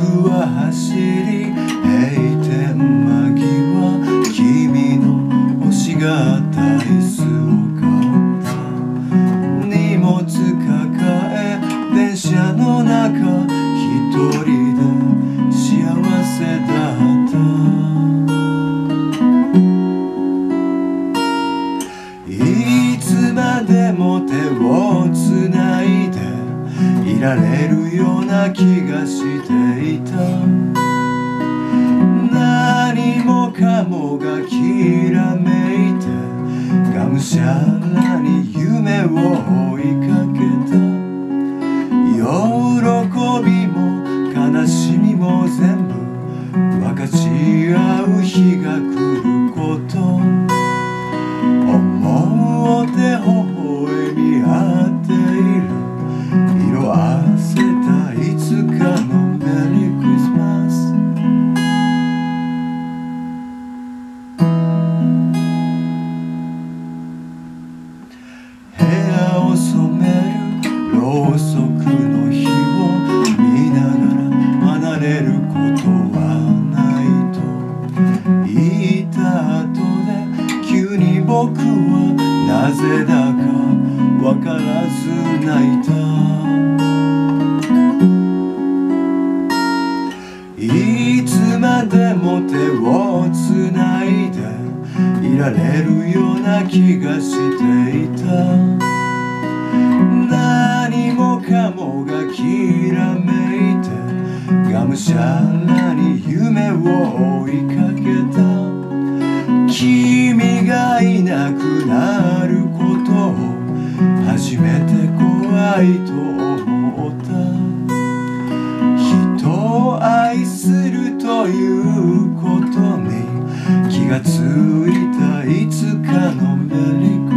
僕は走り閉店間際君の星がたイスを買った荷物抱え電車の中一人で。いられるような気がしていた。何もかもがきらめいてがむしゃらに夢を追いかけた。喜びも悲しみも全部分かち合う日が来る。るろうそくの火を見ながら離れることはないと。言った後で急に僕はなぜだかわからず泣いた。いつまでも手をつないでいられるような気がしていた。何もかもがきらめいてがむしゃらに夢を追いかけた。君がいなくなることを初めて怖いと思った。人を愛するということに気がついたいつかのメリー